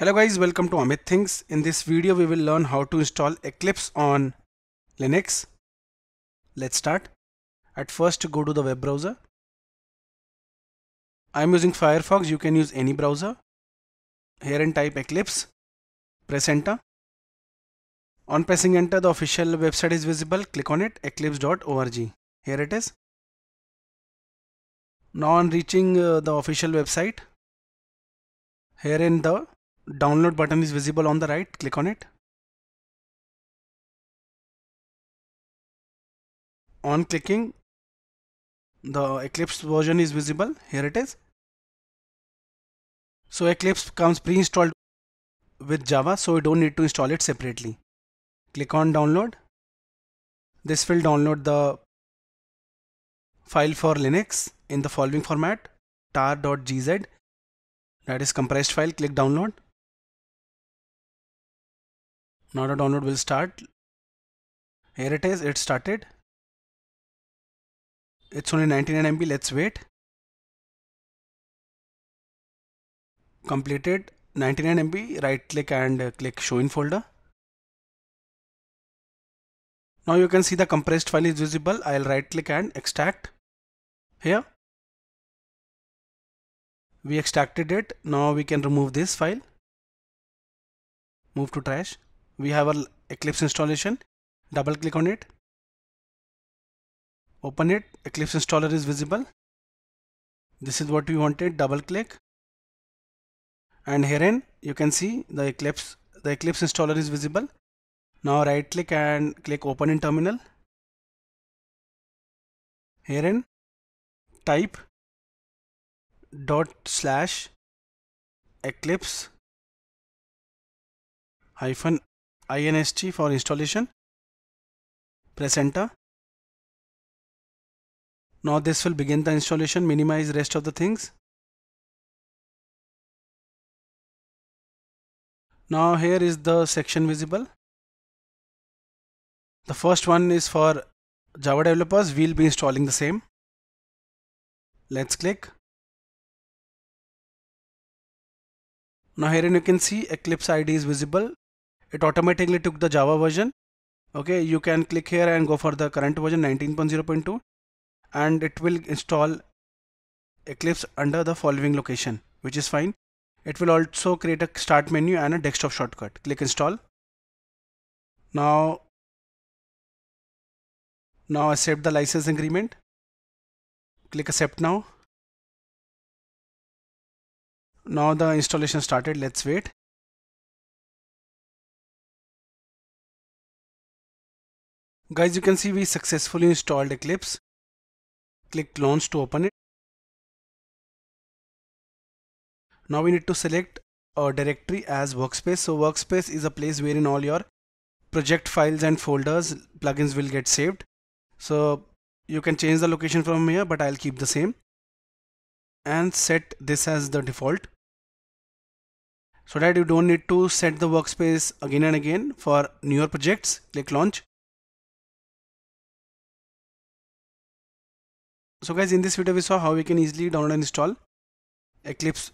Hello guys, welcome to Amit Thinks. In this video we will learn how to install Eclipse on Linux. Let's start. At first go to the web browser. I am using Firefox, you can use any browser. Here and type Eclipse. Press enter. On pressing enter the official website is visible. Click on it eclipse.org. Here it is. Now on reaching uh, the official website, here in the download button is visible on the right. Click on it. On clicking the Eclipse version is visible. Here it is. So Eclipse comes pre-installed with Java so we don't need to install it separately. Click on download. This will download the file for Linux in the following format tar.gz that is compressed file. Click download now the download will start. Here it is. It started. It's only 99 MB let's wait. Completed. 99 MB right click and uh, click show in folder. Now you can see the compressed file is visible. I'll right click and extract. Here. We extracted it. Now we can remove this file. Move to trash we have our Eclipse installation. Double click on it. Open it. Eclipse installer is visible. This is what we wanted. Double click. And herein you can see the Eclipse the Eclipse installer is visible. Now right click and click open in terminal. Herein type dot slash eclipse hyphen inst for installation. Press enter. Now this will begin the installation minimize rest of the things. Now here is the section visible. The first one is for java developers. We'll be installing the same. Let's click. Now here you can see eclipse IDE is visible it automatically took the java version. Okay you can click here and go for the current version 19.0.2 and it will install eclipse under the following location which is fine. It will also create a start menu and a desktop shortcut. Click install. Now now accept the license agreement. Click accept now. Now the installation started. Let's wait Guys, you can see we successfully installed Eclipse. Click launch to open it. Now we need to select a directory as workspace. So workspace is a place wherein all your project files and folders plugins will get saved. So you can change the location from here, but I'll keep the same and set this as the default so that you don't need to set the workspace again and again for newer projects click launch So guys in this video we saw how we can easily download and install Eclipse